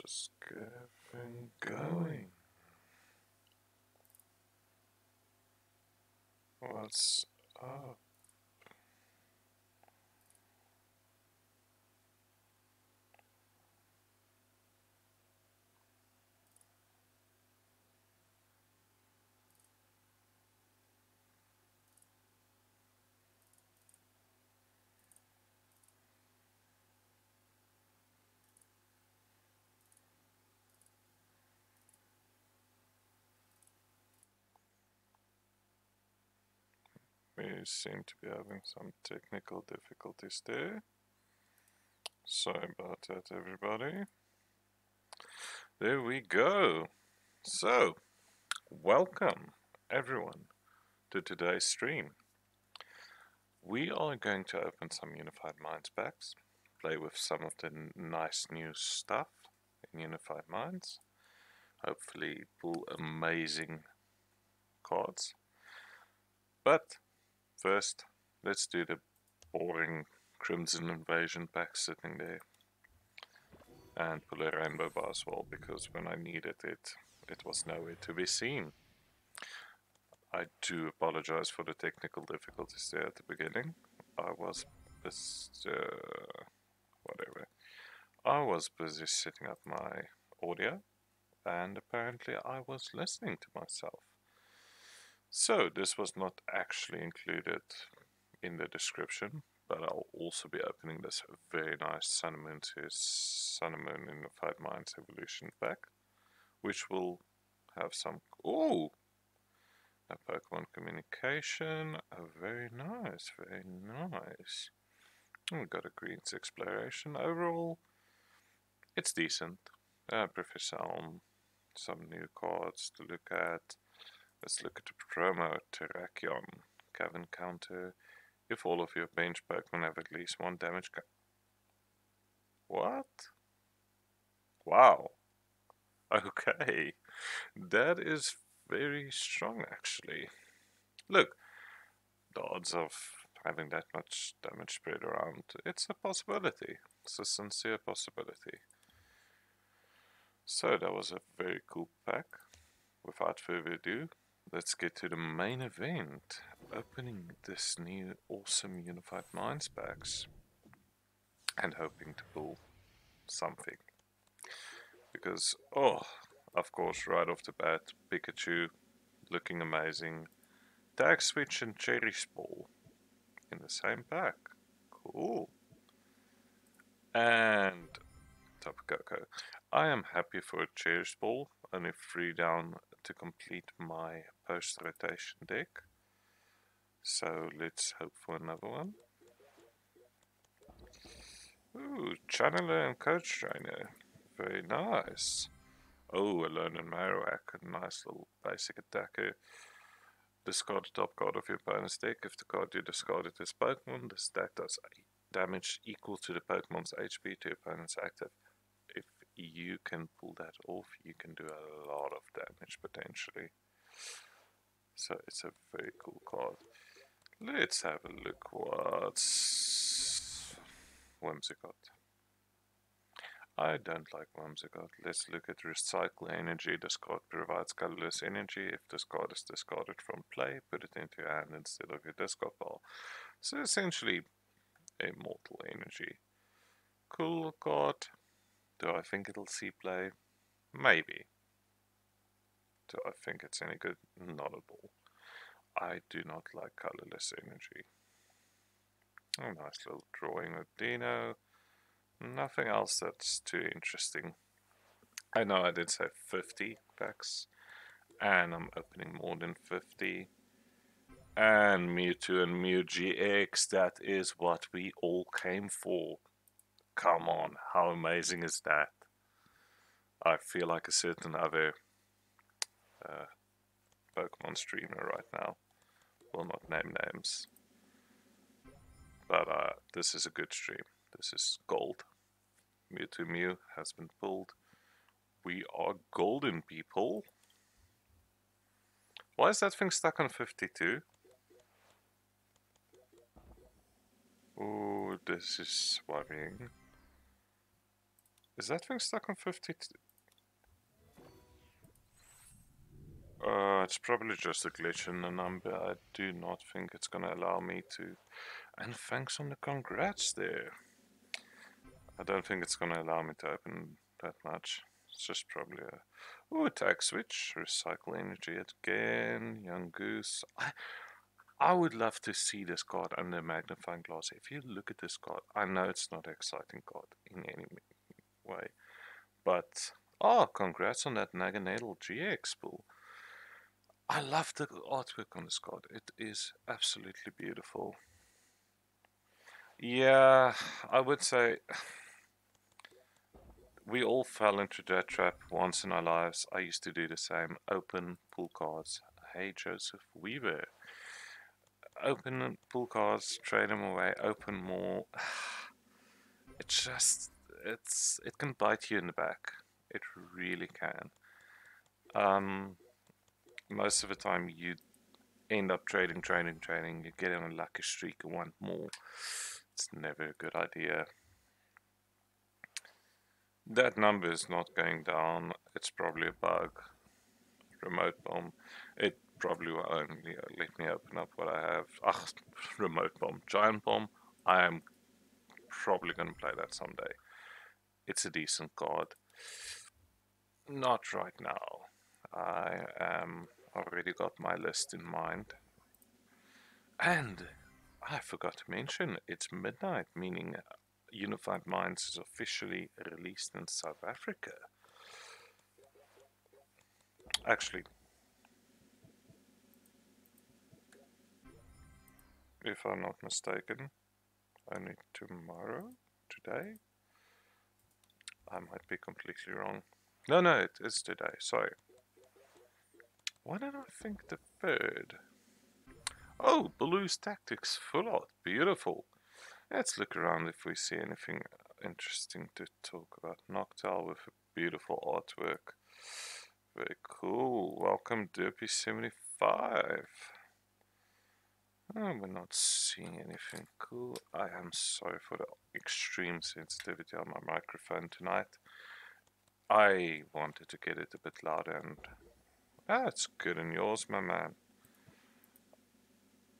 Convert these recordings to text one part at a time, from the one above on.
Just get everything going. What's up? We seem to be having some technical difficulties there. Sorry about that, everybody. There we go. So, welcome everyone to today's stream. We are going to open some Unified Minds packs, play with some of the nice new stuff in Unified Minds, hopefully pull amazing cards. But First, let's do the boring Crimson Invasion pack sitting there. And pull a rainbow bar as well, because when I needed it, it was nowhere to be seen. I do apologize for the technical difficulties there at the beginning. I was just, uh, whatever. I was busy setting up my audio, and apparently I was listening to myself. So this was not actually included in the description, but I'll also be opening this very nice Sun and Moon to Sun and Moon Minds Evolution pack, which will have some... Oh! A Pokemon Communication. Oh, very nice, very nice. We got a Greens Exploration. Overall, it's decent. Uh, Professor Elm, some new cards to look at. Let's look at the promo Terrakion. Cavern counter. If all of your bench Pokemon have at least one damage What? Wow. Okay. That is very strong actually. Look, the odds of having that much damage spread around, it's a possibility. It's a sincere possibility. So that was a very cool pack. Without further ado, let's get to the main event. Opening this new awesome Unified Minds packs. And hoping to pull something. Because, oh, of course, right off the bat, Pikachu looking amazing. Tag Switch and Cherish Ball in the same pack. Cool. And Tapu Koko. I am happy for a Cherish Ball, only three down to complete my post rotation deck. So let's hope for another one. Ooh, Channeler and Coach Trainer. Very nice. Oh, Alone Learning Marowak, a nice little basic attacker. Discard the top card of your opponent's deck. If the card you discarded is Pokemon, the stack does damage equal to the Pokemon's HP to your opponent's active you can pull that off, you can do a lot of damage potentially. So it's a very cool card. Let's have a look what's Whimsicott. I don't like Whimsicott. Let's look at Recycle Energy. This card provides colorless energy. If this card is discarded from play, put it into your hand instead of your discard pile. So essentially, a mortal energy. Cool card. Do I think it'll see play? Maybe. Do I think it's any good? Not at all. I do not like colorless energy. A nice little drawing of Dino. Nothing else that's too interesting. I know I did say 50 packs, and I'm opening more than 50. And Mewtwo and Mew GX, that is what we all came for. Come on, how amazing is that? I feel like a certain other uh, Pokemon streamer right now. Will not name names. But uh, this is a good stream. This is gold. Mewtwo Mew has been pulled. We are golden people. Why is that thing stuck on 52? Oh, this is worrying. Is that thing stuck on 50? Uh, it's probably just a glitch in the number. I do not think it's gonna allow me to. And thanks on the congrats there. I don't think it's gonna allow me to open that much. It's just probably a... Oh, attack switch, recycle energy again, Yungoos. I, I would love to see this card under magnifying glass. If you look at this card, I know it's not an exciting card in any way. But, oh, congrats on that Naganadel GX pull. I love the artwork on this card. It is absolutely beautiful. Yeah, I would say we all fell into that trap once in our lives. I used to do the same. Open pull cards. Hey, Joseph Weaver. Open pull cards, trade them away, open more. It's just, it's, it can bite you in the back. It really can. Um, most of the time you end up trading, trading, trading. You get on a lucky streak and want more. It's never a good idea. That number is not going down. It's probably a bug. Remote bomb. It probably will only let me open up what I have. Ah, remote bomb. Giant bomb. I am probably going to play that someday. It's a decent card. Not right now. I am already got my list in mind. And I forgot to mention, it's midnight, meaning uh, Unified Minds is officially released in South Africa. Actually, if I'm not mistaken, only tomorrow, today. I might be completely wrong. No, no, it is today, sorry. Why did I think the third? Oh, Blues Tactics full art, beautiful. Let's look around if we see anything interesting to talk about. Noctowl with a beautiful artwork. Very cool. Welcome Derpy75. Oh, we're not seeing anything cool. I am sorry for the extreme sensitivity on my microphone tonight. I wanted to get it a bit louder and that's good in yours, my man.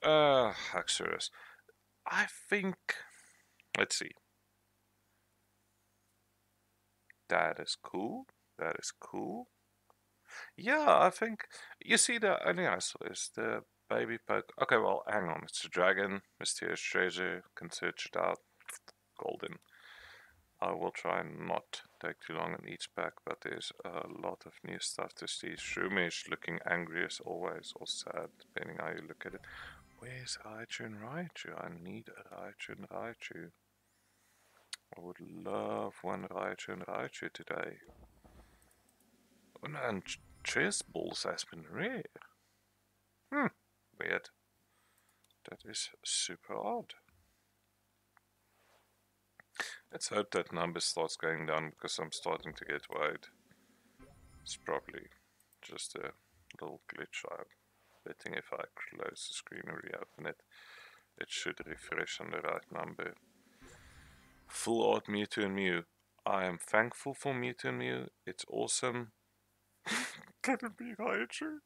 Uh, Haxorus. I think, let's see. That is cool. That is cool. Yeah, I think, you see the only I saw is the baby poke. Okay, well, hang on. It's a dragon, mysterious treasure, can search it out. Golden. I will try and not take too long on each pack, but there's a lot of new stuff to see. Shroomish looking angry as always, or sad, depending how you look at it. Where's Raichu and Raichu? I need a Raichu and Raichu. I would love one Raichu and Raichu today. Oh, and Chess Balls has been rare. Hmm, weird. That is super odd. Let's hope that number starts going down because I'm starting to get worried. It's probably just a little glitch. I'm betting if I close the screen and reopen it, it should refresh on the right number. Full art Mewtwo and Mew. I am thankful for Mewtwo and Mew. It's awesome. Can it be Raichu?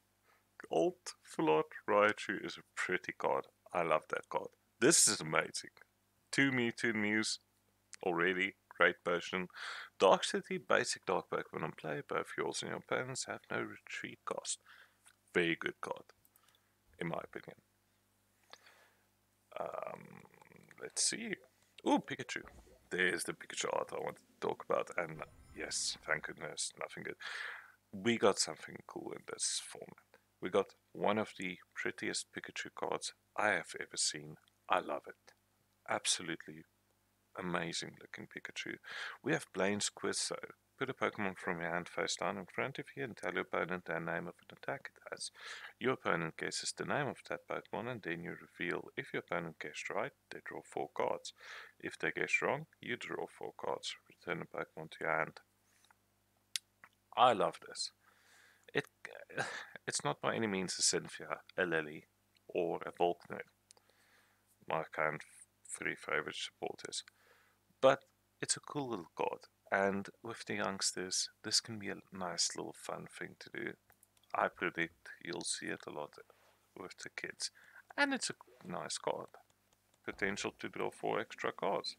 Alt Full Raichu is a pretty card. I love that card. This is amazing. Two Mewtwo and Mews already. Great potion. Dark City, basic Dark Pokemon and play. Both yours and your opponents have no retreat cost. Very good card, in my opinion. Um, let's see. Oh, Pikachu. There's the Pikachu art I want to talk about. And yes, thank goodness, nothing good. We got something cool in this format. We got one of the prettiest Pikachu cards I have ever seen. I love it. Absolutely amazing looking Pikachu. We have Blaine's Quiz though. Put a Pokemon from your hand face down in front of you and tell your opponent the name of an attack it has. Your opponent guesses the name of that Pokemon and then you reveal. If your opponent guessed right, they draw four cards. If they guess wrong, you draw four cards. Return the Pokemon to your hand. I love this. It It's not by any means a Cynthia, a Lillie, or a Volkner. My kind three favorite supporters. But it's a cool little card. And with the youngsters, this can be a nice little fun thing to do. I predict you'll see it a lot with the kids. And it's a nice card. Potential to draw 4 extra cards.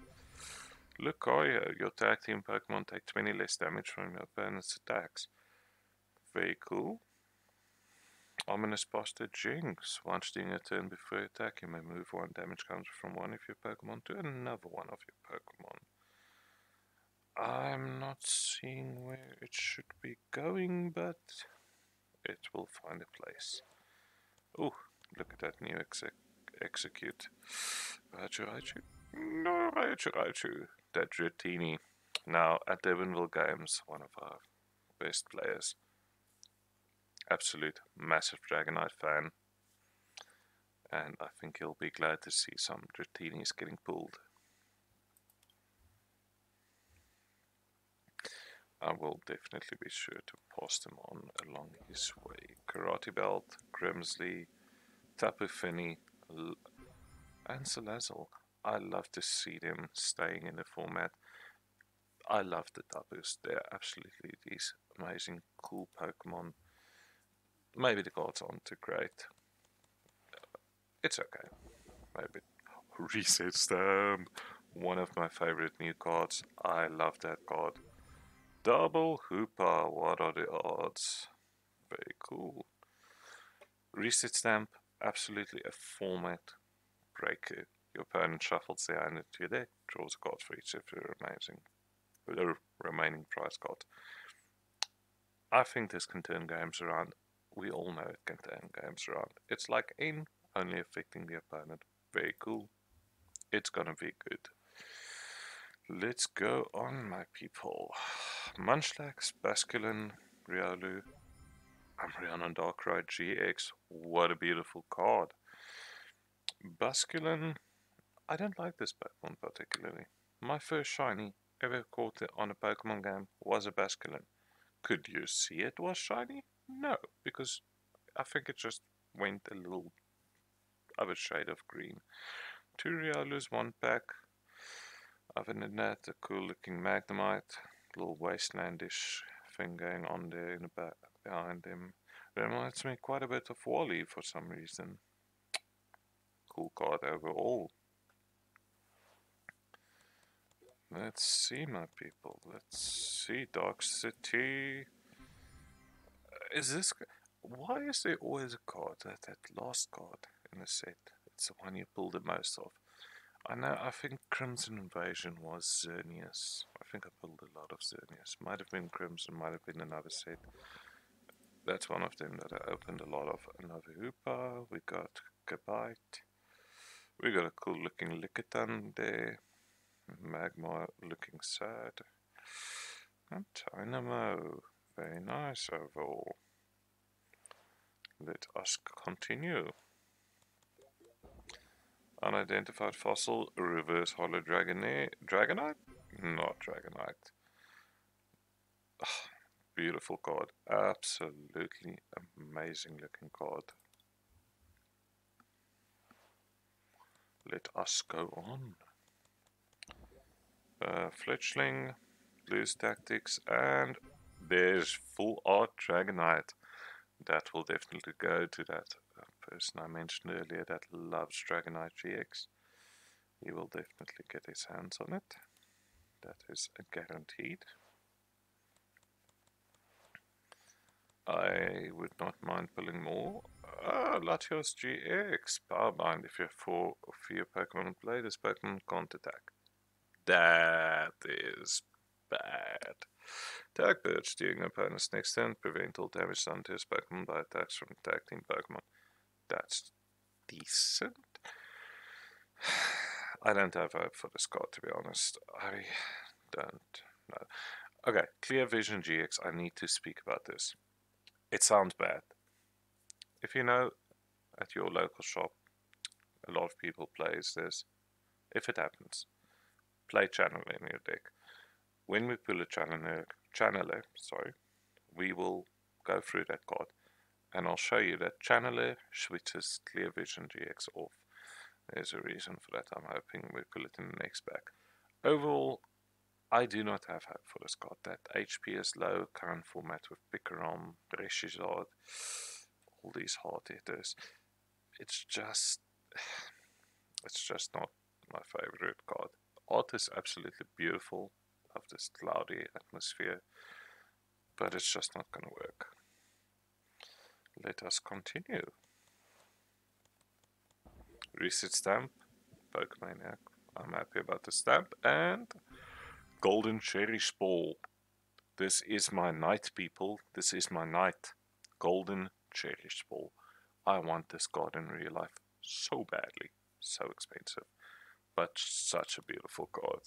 Lucario, oh your tag team Pokemon take 20 less damage from your opponent's attacks. Very cool. Ominous Posture Jynx. Once during a turn before attack, you may move one damage comes from one of your Pokemon to another one of your Pokemon. I'm not seeing where it should be going, but it will find a place. Oh, look at that new exec execute. Raichu, Raichu. No, Raichu, Raichu. That Dratini. Now, at Durbanville Games, one of our best players. Absolute massive Dragonite fan. And I think he'll be glad to see some Dratinis getting pulled. I will definitely be sure to post him on along his way. Karate Belt, Grimsley, Tapu Fini, and Salazzle. I love to see them staying in the format. I love the Tapus. They're absolutely these amazing, cool Pokemon. Maybe the cards aren't too great. It's okay. Maybe reset stamp. One of my favorite new cards. I love that card. Double Hoopa, what are the odds? Very cool. Reset stamp, absolutely a format breaker. Your opponent shuffles the hand into your deck, draws a card for each of your remaining, remaining prize card. I think this can turn games around. We all know it can turn games around. It's like in, only affecting the opponent. Very cool. It's gonna be good. Let's go on, my people. Munchlax, Basculin, Riolu, Umbreon and Darkrai GX. What a beautiful card. Basculin, I don't like this Pokemon particularly. My first shiny ever caught on a Pokemon game was a Basculin. Could you see it was shiny? No, because I think it just went a little other shade of green. Two Riolus, one pack, other than that, a cool looking Magnemite, little wastelandish thing going on there in the back behind him. Reminds me quite a bit of Wally for some reason. Cool card overall. Let's see, my people. Let's see, Dark City. Is this. Why is there always a card, that, that last card in the set? It's the one you pull the most of. I know, I think Crimson Invasion was Xerneas. I think I pulled a lot of Xerneas. Might have been Crimson, might have been another set. That's one of them that I opened a lot of. Another Hoopa, we got Gabite. We got a cool looking Lickitung there. Magmar looking sad. And Tynamo. Very nice overall. Let us continue. Unidentified fossil, reverse holo dragonite, dragonite? Not dragonite. beautiful card. Absolutely amazing looking card. Let us go on. Uh, fletchling, lose tactics, and there's full art Dragonite. That will definitely go to that person I mentioned earlier that loves Dragonite GX. He will definitely get his hands on it. That is guaranteed. I would not mind pulling more. Ah, Latios GX. Powerbind. If you have four of your Pokemon play, this Pokemon can't attack. That is bad. Tag Birch during opponent's next turn. Prevent all damage done to his Pokemon by attacks from tag team Pokemon that's decent. I don't have hope for this card to be honest. I don't know. Okay, Clear Vision GX, I need to speak about this. It sounds bad. If you know at your local shop, a lot of people plays this. If it happens, play Channeler in your deck. When we pull a Channeler, channeler sorry, we will go through that card and I'll show you that Channeler switches Clear Vision GX off. There's a reason for that. I'm hoping we pull it in the next pack. Overall, I do not have hope for this card. That HP is low, current format with Pikarom, Reshizard, all these hard hitters. It's just, it's just not my favorite card. Art is absolutely beautiful. Love this cloudy atmosphere, but it's just not going to work. Let us continue. Reset stamp, Pokemaniac. I'm happy about the stamp and Golden Cherish Ball. This is my night, people. This is my night. Golden Cherish Ball. I want this card in real life so badly. So expensive. But such a beautiful card.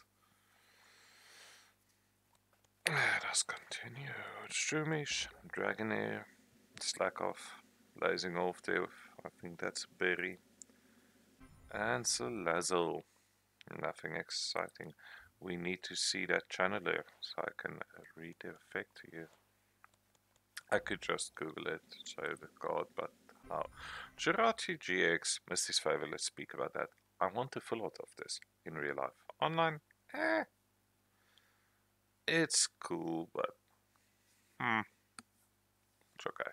Let us continue. Shroomish, Dragonair, Slakoth, there. I think that's berry. And Salazzle. Nothing exciting. We need to see that channeler so I can read the effect to you. I could just Google it, show the card, but how? Jirachi GX, Misty's favor, let's speak about that. I want a full art of this in real life. Online, eh. It's cool, but hmm. It's okay.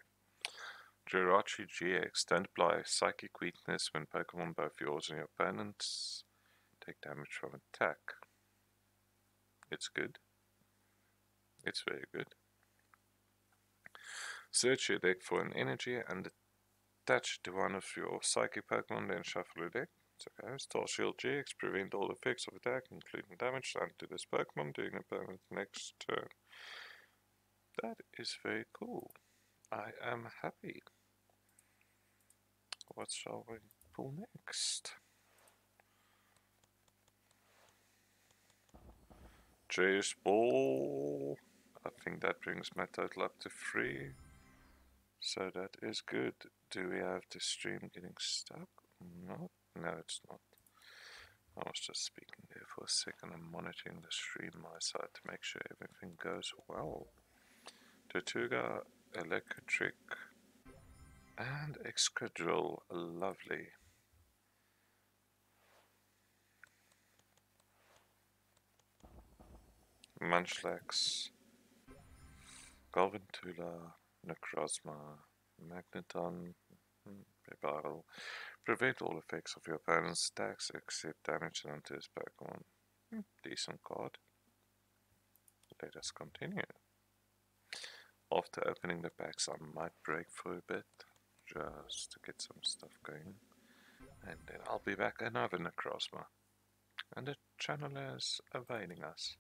Jirachi GX, don't apply psychic weakness when Pokemon both yours and your opponent's take damage from attack. It's good. It's very good. Search your deck for an energy and attach to one of your psychic Pokemon, then shuffle your deck. Okay. Star Shield GX, prevent all effects of attack, including damage done to this Pokemon during the opponent's next turn. That is very cool. I am happy. What shall we pull next? Chase ball. I think that brings my total up to three. So that is good. Do we have the stream getting stuck? Not. No, it's not. I was just speaking there for a second. I'm monitoring the stream my side to make sure everything goes well. Tortuga, Electric, and Excadrill. Lovely. Munchlax, Galvantula, Necrozma, Magneton, hmm, Bibarel. Prevent all effects of your opponent's attacks except damage done to his Pokemon. Hmm, decent card. Let us continue. After opening the packs, I might break for a bit, just to get some stuff going. And then I'll be back another Necrozma. And the channel is evading us.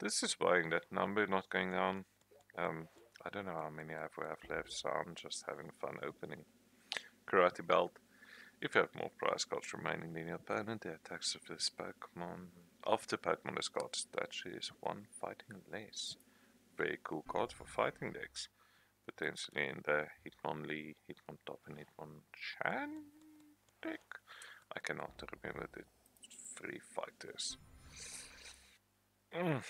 This is buying that number not going down. Um, I don't know how many I have left, so I'm just having fun opening. Karate Belt. If you have more prize cards remaining than your opponent, the attacks of this Pokemon the Pokemon is card statue is one fighting less. Very cool card for fighting decks. Potentially in the Hitmonlee, Hitmontop and Hitmonchan deck. I cannot remember the three fighters. Mm.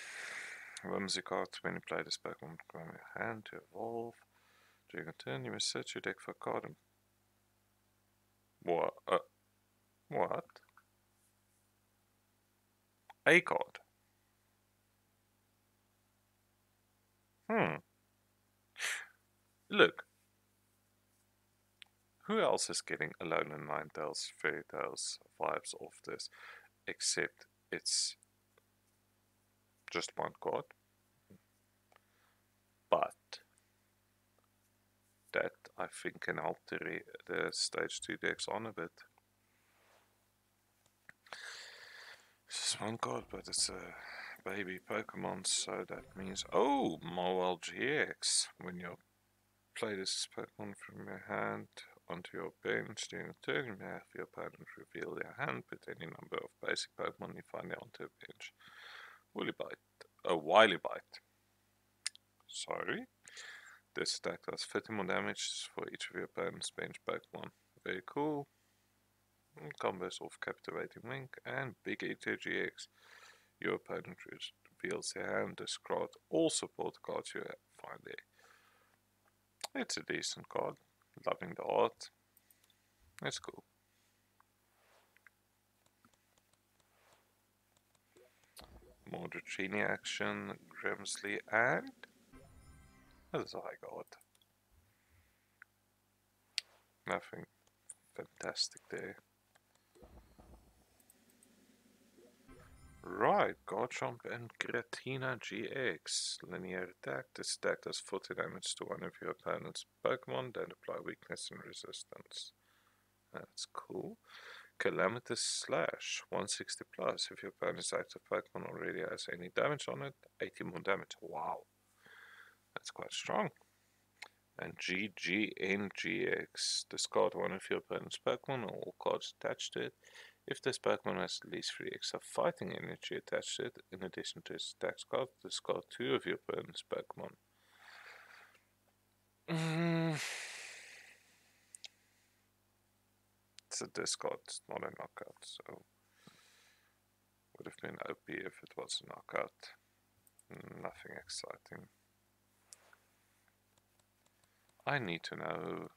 Whimsicott, when you play this Pokemon, from your hand to evolve. During a turn, you may search your deck for a card and... What? Uh, what? A card? Hmm. Look. Who else is getting Alolan Ninetales, Fairy Tales vibes off this? Except it's just one card. But that I think can alter the stage 2 decks on a bit. This is one card, but it's a baby Pokemon, so that means... Oh! Mawile GX! When you play this Pokemon from your hand onto your bench during a turn, you may have your opponent reveal their hand, put any number of basic Pokemon you find onto a bench. Bite, a oh, Wily Bite. Sorry. This stack does 50 more damage for each of your opponent's bench back one. Very cool. Combos of Captivating Link and Big Eater GX. Your opponent reveals their hand, discard all support cards you find there. It's a decent card. Loving the art. It's cool. more Dratini action, Grimsley, and what I got? Nothing fantastic there. Right, Garchomp and Giratina GX. Linear attack. This attack does 40 damage to one of your opponent's Pokemon, then apply weakness and resistance. That's cool. Calamitous Slash, 160 plus. If your opponent's active Pokemon already has any damage on it, 80 more damage. Wow. That's quite strong. And GGNGX, discard one of your opponent's Pokemon or all cards attached to it. If this Pokemon has at least 3 extra fighting energy attached to it, in addition to its attack card, discard 2 of your opponent's Pokemon. Mm. It's a discard, it's not a knockout, so would have been OP if it was a knockout. Nothing exciting. I need to know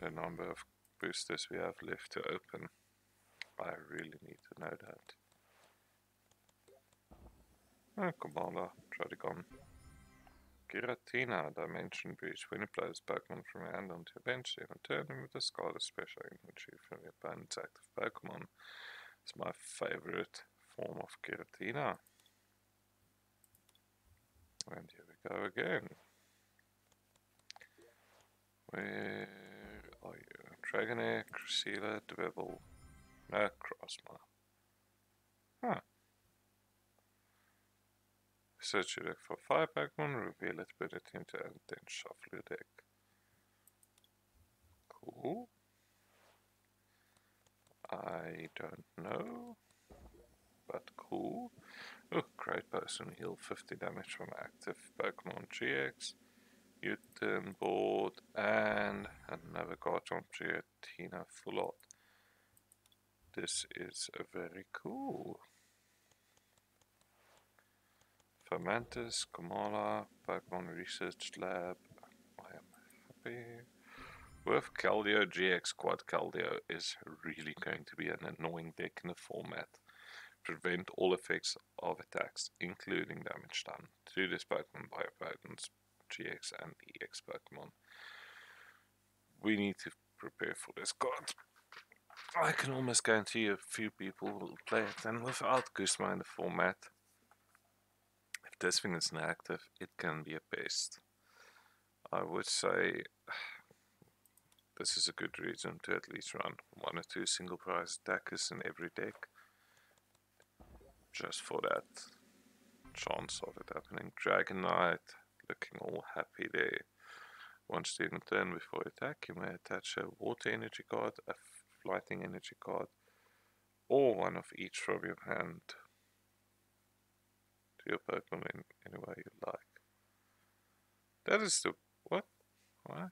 the number of boosters we have left to open. I really need to know that. Oh, Commander, Tradigon. Giratina, Dimension Breach. When you play this Pokemon from your hand onto your bench, you return him with a a special energy from your opponent's active Pokemon. It's my favorite form of Giratina. And here we go again. Where are you? Dragonair, Cresselia, Dwebble, no Crossma. Huh. Search your deck for fire Pokemon, reveal it, put it into and then shuffle your deck. Cool. I don't know, but cool. Oh, great person, heal 50 damage from active Pokemon GX. Newton board and another Garchomp Giratina full art. This is very cool. Fermentus, Kamala, Pokemon Research Lab. I am happy. With Keldeo GX Quad Keldeo is really going to be an annoying deck in the format. Prevent all effects of attacks, including damage done to this Pokemon by opponents GX and EX Pokemon. We need to prepare for this card. I can almost guarantee a few people will play it, and without Guzma in the format, if this thing is inactive, it can be a pest. I would say this is a good reason to at least run one or two single prize attackers in every deck. Just for that chance of it happening. Dragonite, looking all happy there. Once during turn before attack, you may attach a water energy card, a flighting energy card, or one of each from your hand to your Pokemon in any way you like. That is the what? What?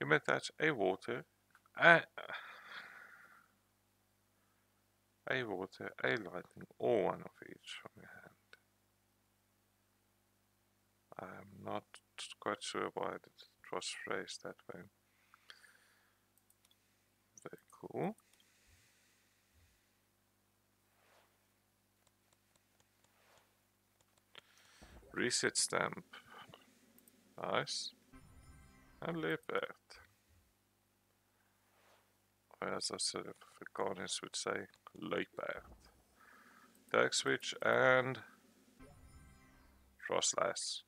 You may attach a water, a, a water, a lightning, or one of each from your hand. I'm not quite sure why it was phrased that way. Very cool. Reset stamp. Nice. And leopard. As I said, the Afrikaners would say, leopard. Dark switch and Froslass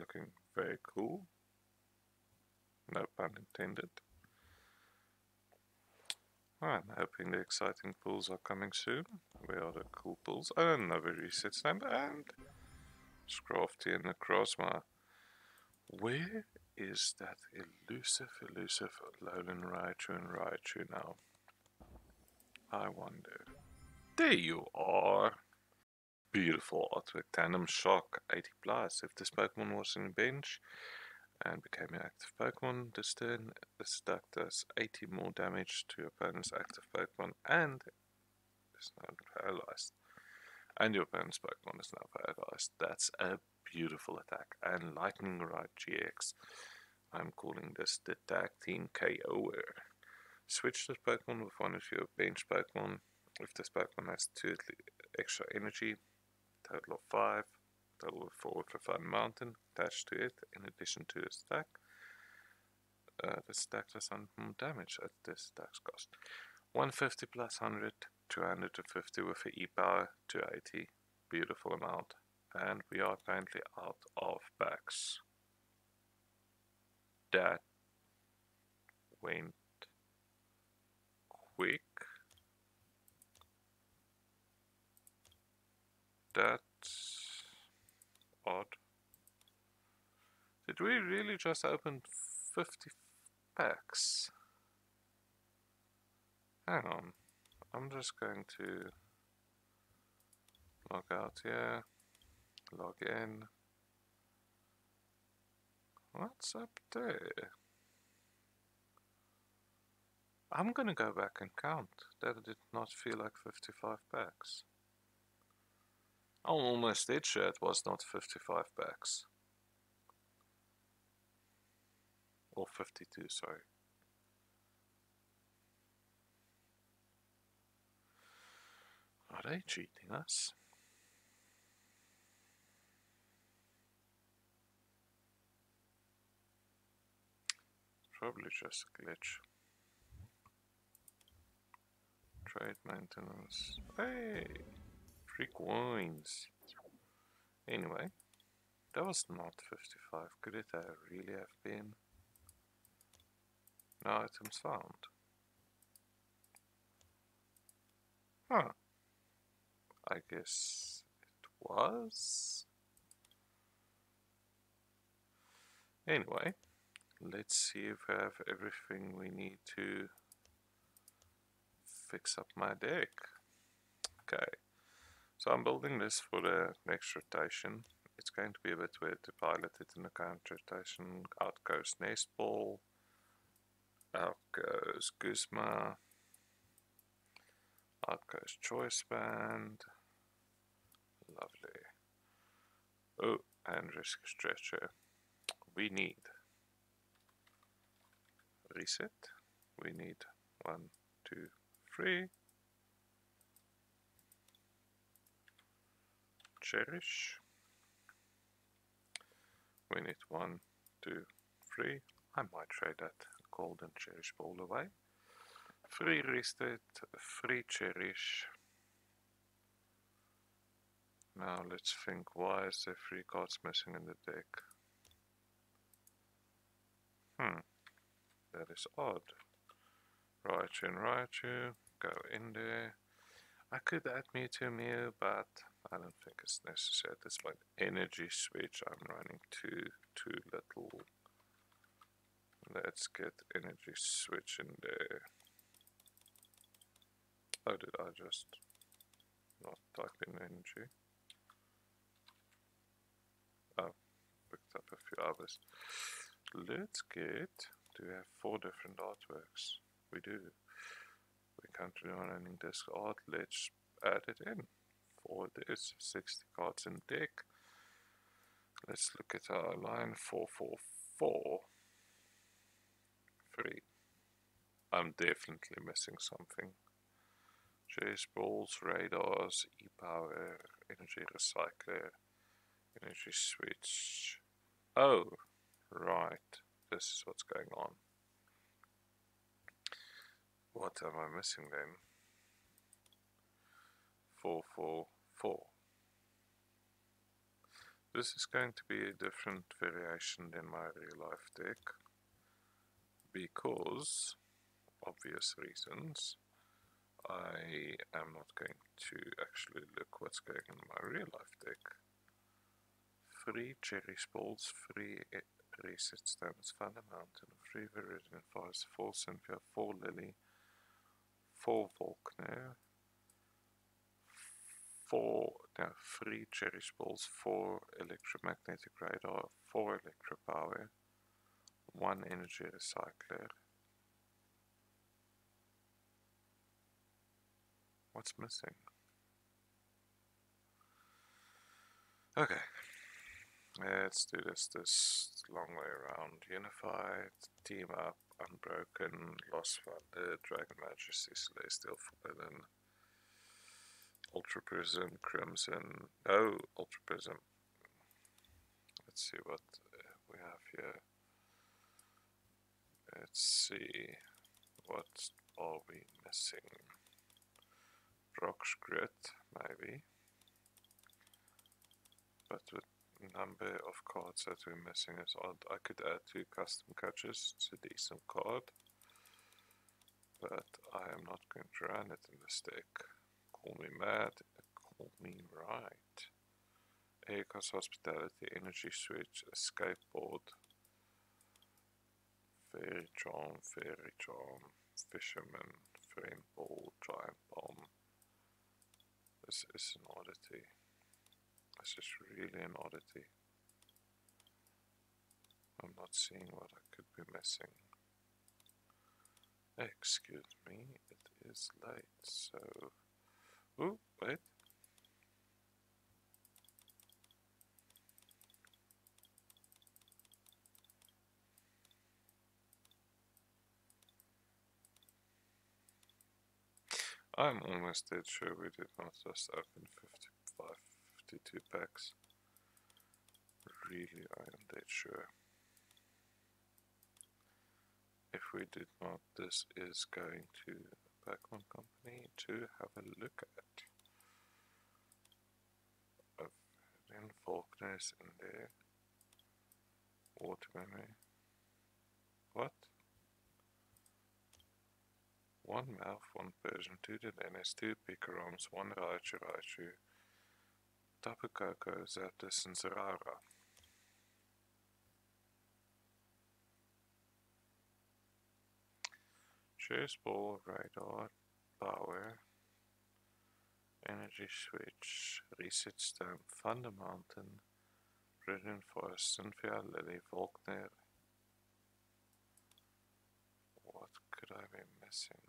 looking very cool. No pun intended. I'm hoping the exciting pulls are coming soon. Where are the cool pulls? Another reset stamp and Scrafty and Necrozma. Where is that elusive, elusive Alolan Raichu and Raichu now? I wonder. There you are! Beautiful artwork. Tandem Shock 80 plus. If this Pokemon was in a bench and became an active Pokemon this turn, this attack does 80 more damage to your opponent's active Pokemon and is now paralyzed. And your opponent's Pokemon is now paralyzed. That's a beautiful attack. And Lightning Rod GX. I'm calling this the Tag Team KOer. Switch this Pokemon with one of your bench Pokemon If this Pokemon has two extra energy, total of five, total of four for Fun Mountain attached to it, in addition to a stack. Uh, the stack does some damage at this stack's cost. 150 plus 100, 250 with the E-Power, 280. Beautiful amount. And we are currently out of packs. That went quick. That's odd. Did we really just open 50 packs? Hang on. I'm just going to log out here, log in. What's up there? I'm gonna go back and count. That did not feel like 55 packs. Almost sure it was not 55 packs. Or 52, sorry. Are they cheating us? Probably just a glitch. Trade maintenance. Hey! Free coins. Anyway, that was not 55. Could it really have been? No items found. Huh. I guess it was. Anyway, let's see if I have everything we need to fix up my deck. Okay, so I'm building this for the next rotation. It's going to be a bit weird to pilot it in the current rotation. Out goes Nest Ball. Out goes Guzma. Out goes Choice Band. Lovely. Oh, and Rescue Stretcher. We need reset. We need one, two, three. Cherish. We need one, two, three. I might trade that golden cherish ball away. Free reset, free cherish. Now let's think, why is there three cards missing in the deck? Hmm, that is odd. Raichu and Raichu, go in there. I could add Mewtwo Mew, but I don't think it's necessary at this point. Energy switch, I'm running too, too little. Let's get energy switch in there. Oh, did I just not type in energy? Oh, picked up a few others. Let's get, do we have four different artworks? We do. We can't currently running this art, let's add it in. For this, 60 cards in deck. Let's look at our line 444. 3. I'm definitely missing something. Chase balls, radars, e-power, energy recycler, energy switch. Oh, right. This is what's going on. What am I missing then? 444. This is going to be a different variation than my real life deck because obvious reasons I am not going to actually look what's going in my real life deck. Three cherry Balls, three Reset Stones, Thunder Mountain, three Viridian Forest, four Cynthia, four Lillie, four Volkner, four, no, three Balls, four Electromagnetic Radar, four Electropower, one Energy Recycler, What's missing? Okay. Let's do this this long way around. Unified, Team Up, Unbroken, Lost Thunder, Dragon Majesty, Celestial Forbidden. Ultra Prism, Crimson, no Ultra Prism. Let's see what uh, we have here. Let's see, what are we missing? Brock's Grit, maybe. But with number of cards that we're missing is odd. I could add two Custom Catchers, it's a decent card. But I am not going to run it in this deck. Call me mad, call me right. Erika's Hospitality, Energy Switch, Skateboard, Board, Fairy Charm, Fairy Charm, Fisherman, Frame Ball, Giant Bomb. This is an oddity. This is really an oddity. I'm not seeing what I could be missing. Excuse me, it is late, so... Oh. I'm almost dead sure we did not just open 55, 52 packs. Really, I am dead sure. If we did not, this is going to Pokemon Company to have a look at. Then Volkner's in there. Water memory. What? One mouth, one person, two Dedennes, two Pikaroms, one Raichu Raichu, Tapu Koko, Zapdos, and Zeraora. Chase Ball, Radar, Power, Energy Switch, Reset Stamp, Thunder Mountain, Brilliant Forest, Cynthia, Lillie, Volkner. What could I be missing?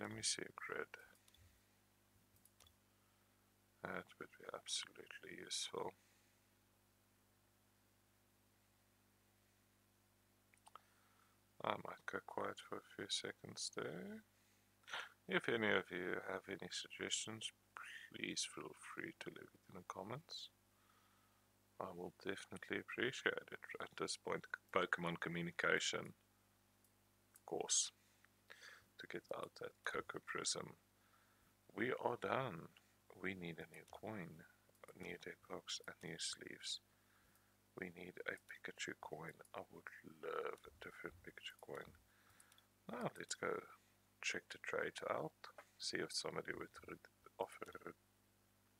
Let me see a grid. That would be absolutely useful. I might go quiet for a few seconds there. If any of you have any suggestions, please feel free to leave it in the comments. I will definitely appreciate it at this point. Pokemon communication, of course to get out that Koko Prism. We are done. We need a new coin, a new deck box, and new sleeves. We need a Pikachu coin. I would love a different Pikachu coin. Now let's go check the trade out. See if somebody would offer a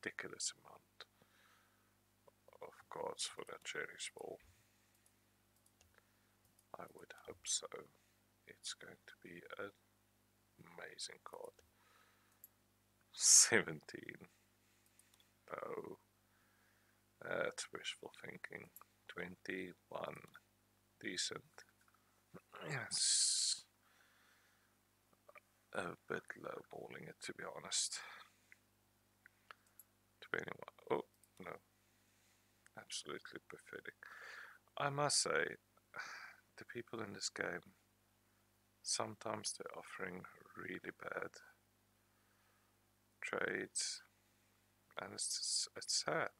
ridiculous amount of cards for that Cherish Ball. I would hope so. It's going to be an amazing card. 17. Oh, that's wishful thinking. 21. Decent. Yes. A bit low balling it to be honest. 21. Oh, no. Absolutely pathetic. I must say, the people in this game sometimes they're offering really bad trades and it's it's sad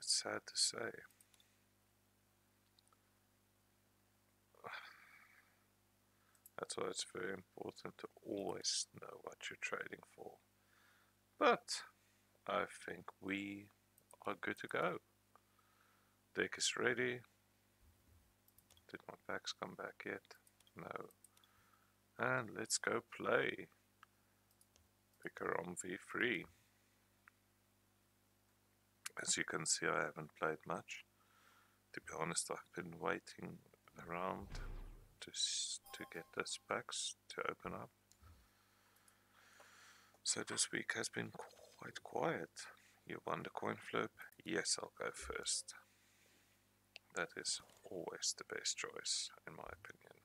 it's sad to say that's why it's very important to always know what you're trading for but I think we are good to go deck is ready did my packs come back yet? No. And let's go play. Pikarom V3. As you can see I haven't played much. To be honest I've been waiting around to, to get those packs to open up. So this week has been quite quiet. You won the coin flip? Yes, I'll go first. That is always the best choice, in my opinion.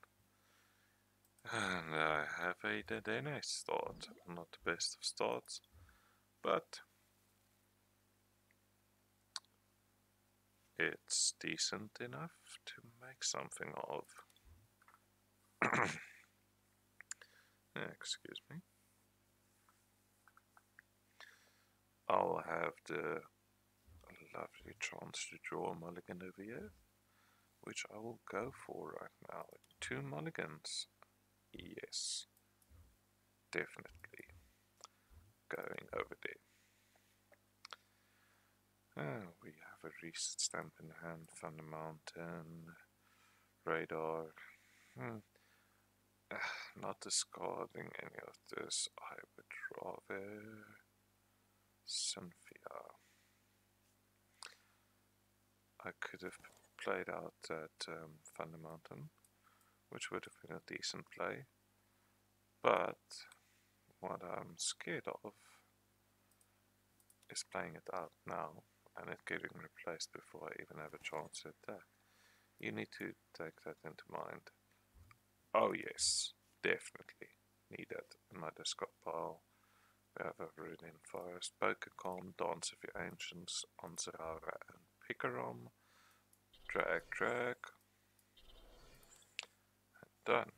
And I have a Dedenne start. Not the best of starts, but it's decent enough to make something of. Excuse me. I'll have the lovely chance to draw a mulligan over here, which I will go for right now. Two mulligans. Yes, definitely going over there. Oh, we have a reset stamp in hand, Thunder Mountain, radar. Hmm. Uh, not discarding any of this, I would rather Cynthia. I could have played out that um, Thunder Mountain, which would have been a decent play, but what I'm scared of is playing it out now and it getting replaced before I even have a chance at that. You need to take that into mind. Oh yes, definitely need that in my discard pile. We have a Viridian Forest, Pokécom, Dance of the Ancients, Onzerara and Pikarom. Drag, drag. And done.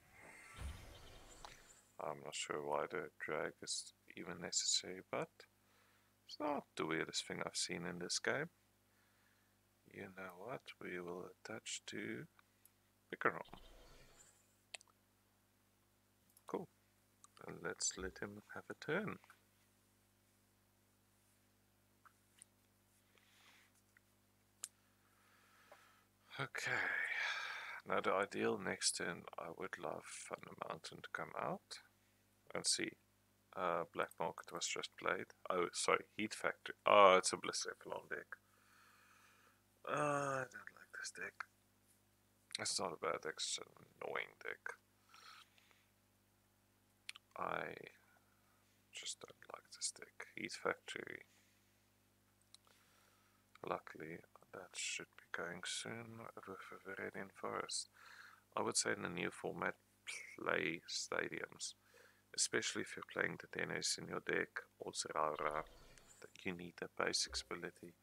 I'm not sure why the drag is even necessary, but it's not the weirdest thing I've seen in this game. You know what? We will attach to Pikarom. Cool. And let's let him have a turn. Okay. Now the ideal next turn I would love Thunder Mountain to come out and see uh, Black Market was just played. Oh, sorry, Heat Factory. Oh, it's a Blacephalon deck. Uh, I don't like this deck. It's not a bad deck, it's an annoying deck. I just don't like this deck. Heat Factory. Luckily, that should be going soon with Viridian Forest. I would say in the new format, play stadiums especially if you're playing the Dennis in your deck or Zeraora, that you need a basics ability.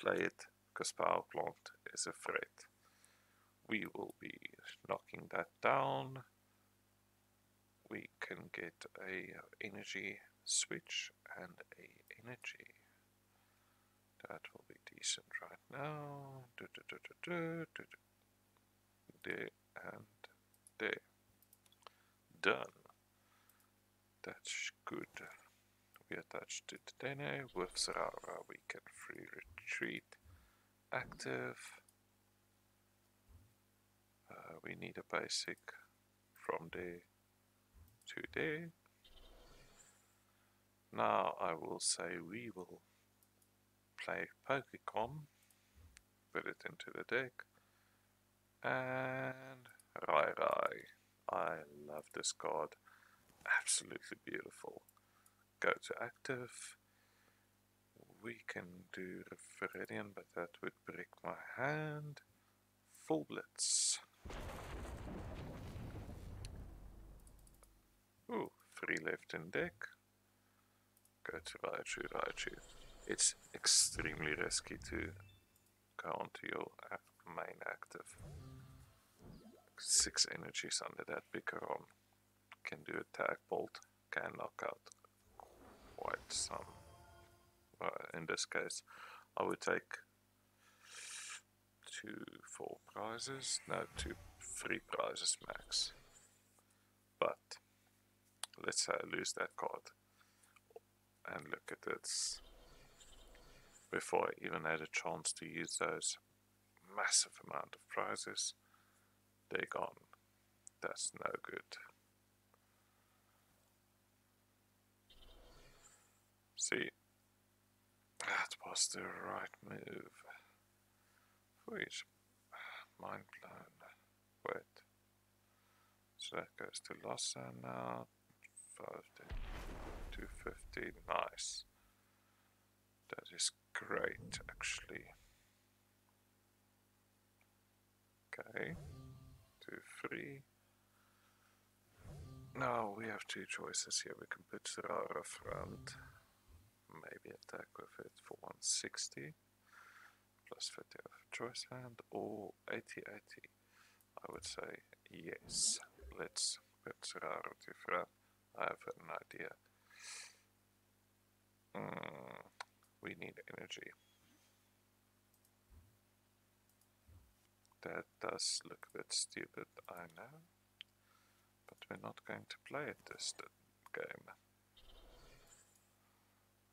Play it, because Power Plant is a threat. We will be knocking that down. We can get a energy switch and a energy. That will be decent right now. Do, do, do, do, do, do, do. There and there. Done. That's good. We attached to Dene. With Zeraora we can free retreat active. Uh, we need a basic from there to there. Now I will say we will play Pokécom, put it into the deck, and Rai Rai. I love this card absolutely beautiful. Go to active. We can do the Viridian, but that would break my hand. Full Blitz. Ooh, three left in deck. Go to Raichu, Raichu. It's extremely risky to go onto your main active. Six energies under that Pikarom can do a tag bolt, can knock out quite some. Uh, in this case, I would take two four prizes, no, two three prizes max. But let's say I lose that card and look at this before I even had a chance to use those massive amount of prizes they're gone that's no good See, that was the right move. Which, mind blown. Wait. So that goes to Lhasa now. 50, 250, nice. That is great, actually. Okay, two, three. Now we have two choices here. We can put Zeraora front maybe attack with it for 160 plus 50 of choice hand or 80 80 I would say yes. Let's rarity front. I have an idea. Mm, we need energy. That does look a bit stupid, I know. But we're not going to play it this game.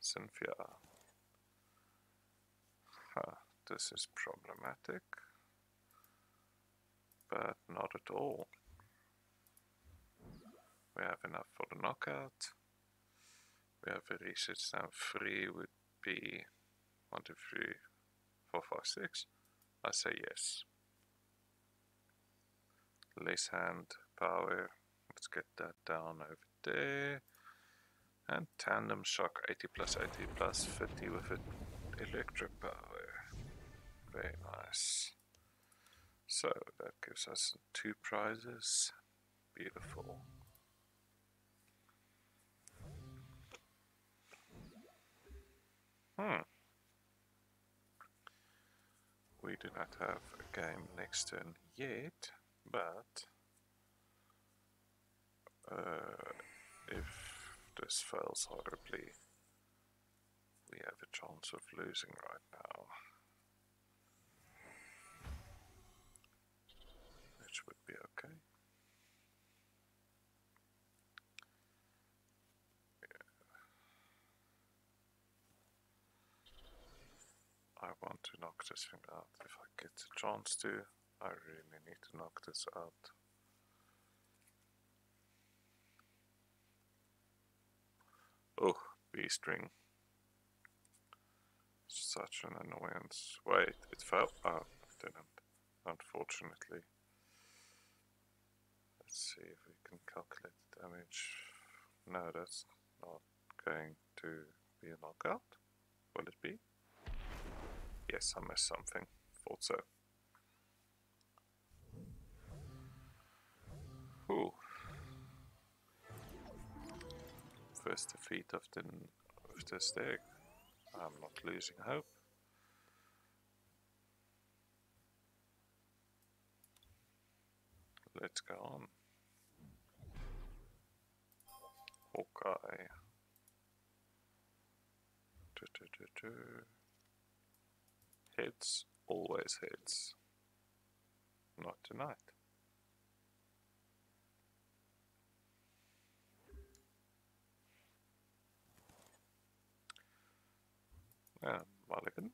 Cynthia. Huh, this is problematic. But not at all. We have enough for the knockout. We have a research now. Three would be one, two, three, four, five, six. I say yes. Less hand power. Let's get that down over there. And tandem shock 80 plus 80 plus 50 with it electric power. Very nice. So that gives us two prizes. Beautiful. Hmm. We do not have a game next turn yet, but uh, if this fails horribly, we have a chance of losing right now. Which would be okay. Yeah. I want to knock this thing out. If I get the chance to, I really need to knock this out. Oh, B string. Such an annoyance. Wait, it fell. Oh, it didn't. Unfortunately. Let's see if we can calculate the damage. No, that's not going to be a knockout. Will it be? Yes, I missed something. Thought so. Ooh. First defeat of the of this deck. I'm not losing hope. Let's go on. Hawkeye. Du -du -du Heads, always heads. Not tonight. Uh, Mulligan.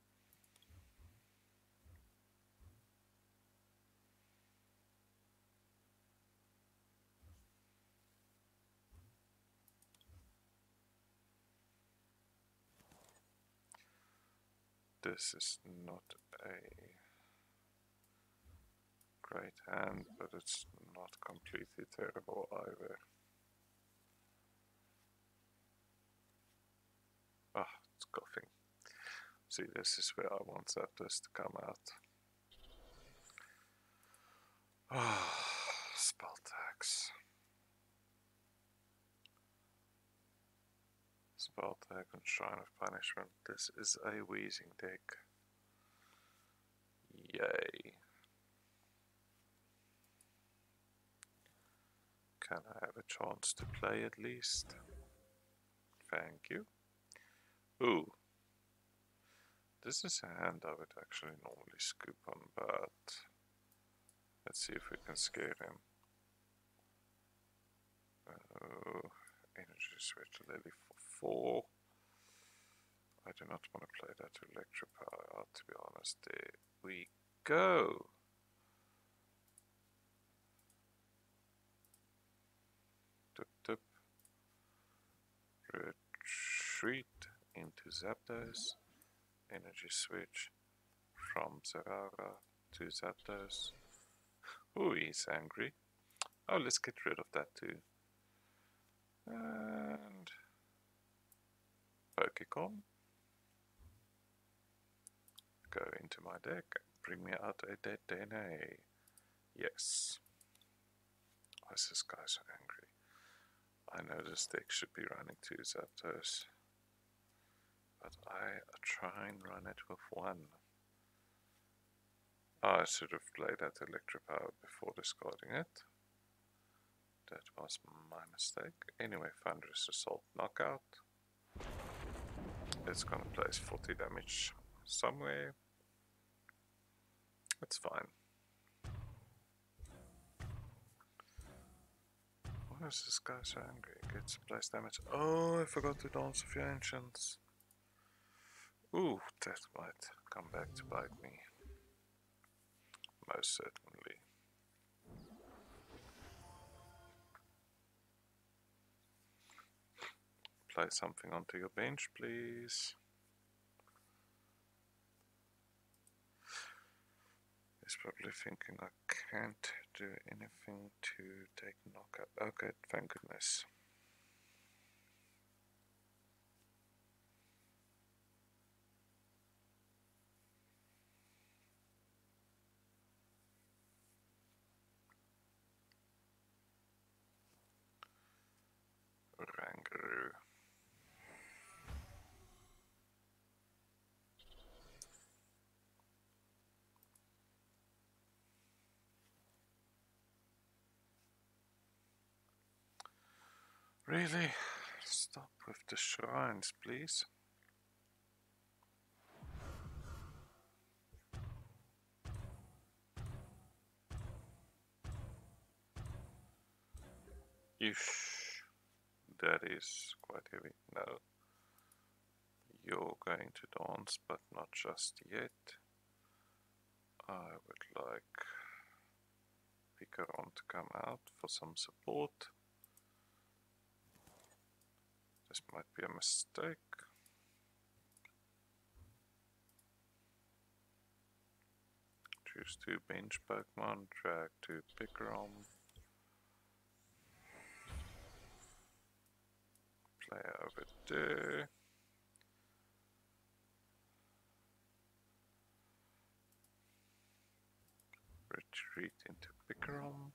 This is not a great hand, but it's not completely terrible either. Ah, it's coughing. See, this is where I want Zapdos to come out. Spell tax. Spell tag and Shrine of Punishment. This is a Weezing deck. Yay. Can I have a chance to play at least? Thank you. Ooh. This is a hand I would actually normally scoop on, but let's see if we can scare him. Oh, energy switch Lillie for four. I do not want to play that electric power out, to be honest. There we go. Tip tip. Retreat into Zapdos. Energy switch from Zeraora to Zapdos. Ooh, he's angry. Oh, let's get rid of that too. And Pokecom. Go into my deck bring me out a dead DNA. Yes. Why is this guy so angry? I know this deck should be running two Zapdos. But I try and run it with one. I should have played that Electropower before discarding it. That was my mistake. Anyway, Thunderous Assault knockout. It's gonna place 40 damage somewhere. It's fine. Why is this guy so angry? It Gets place damage. Oh, I forgot to dance with the ancients. Ooh, that might come back to bite me. Most certainly. Play something onto your bench, please. He's probably thinking I can't do anything to take knockout. Okay, thank goodness. Really? Stop with the shrines, please. Ish. That is quite heavy. No. You're going to dance, but not just yet. I would like Pikarom to come out for some support. This might be a mistake. Choose two bench Pokemon, drag to Pikarom. Play over there. Retreat into Pikarom.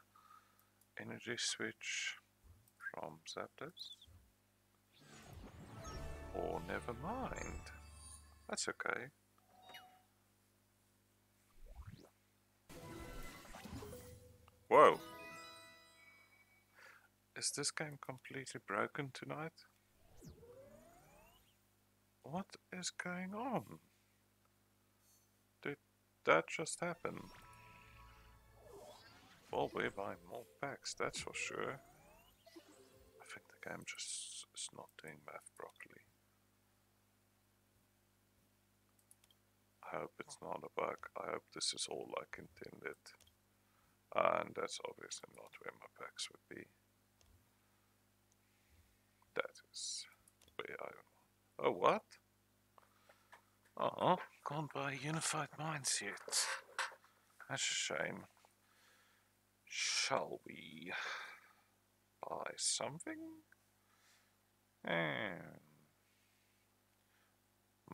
Energy switch from Zapdos. Or never mind. That's okay. Whoa! Is this game completely broken tonight? What is going on? Did that just happen? Well, we're buying more packs, that's for sure. I think the game just is not doing math properly. Hope it's not a bug. I hope this is all like intended. And that's obviously not where my packs would be. That is where I... Oh, what? Uh oh, can't buy Unified Minds yet. That's a shame. Shall we buy something? And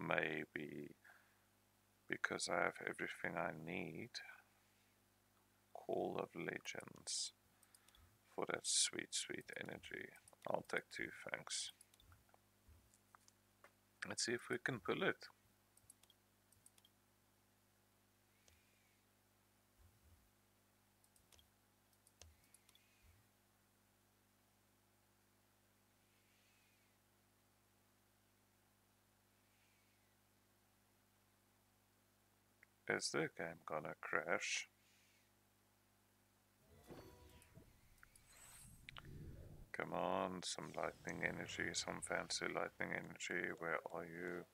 maybe because I have everything I need. Call of Legends for that sweet, sweet energy. I'll take two, thanks. Let's see if we can pull it. Is the game gonna crash? Come on, some lightning energy, some fancy lightning energy. Where are you?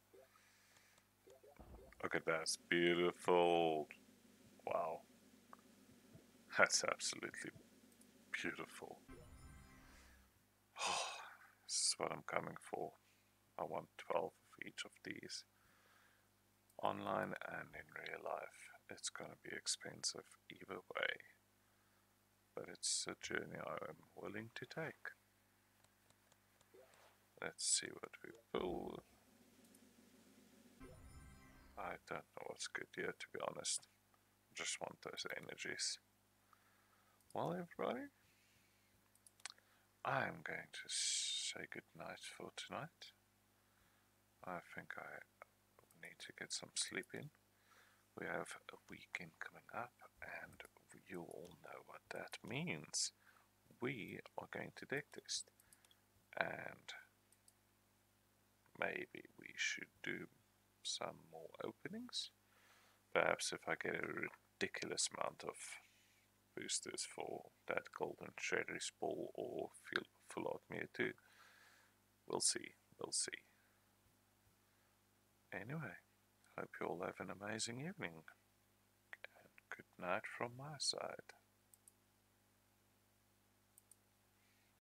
Look at that, beautiful. Wow. That's absolutely beautiful. This is what I'm coming for. I want 12 of each of these online and in real life. It's going to be expensive either way, but it's a journey I'm willing to take. Let's see what we pull. I don't know what's good here, to be honest. Just want those energies. Well, everybody, I'm going to say good night for tonight. I think I need to get some sleep in. we have a weekend coming up, and you all know what that means. We are going to deck test, and maybe we should do some more openings. Perhaps if I get a ridiculous amount of boosters for that golden Cherish Ball or full art Mewtwo. We'll see, we'll see. Anyway, hope you all have an amazing evening. And good night from my side.